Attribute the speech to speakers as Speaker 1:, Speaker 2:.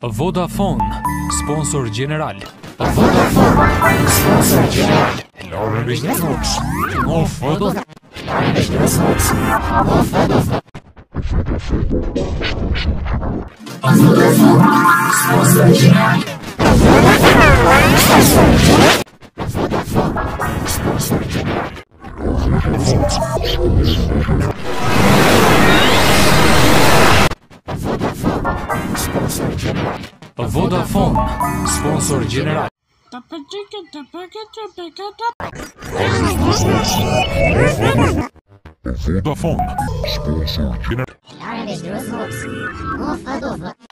Speaker 1: Vodafone sponsor general Vodafone sponsor
Speaker 2: general Elora Biznes Vodafone Vodafone Vodafone Vodafone Vodafone Vodafone Vodafone Vodafone Vodafone Sponsor General Vodafone Vodafone Vodafone Vodafone Vodafone Vodafone
Speaker 3: A Vodafone, sponsor general.
Speaker 4: Vodafone,
Speaker 5: sponsor general.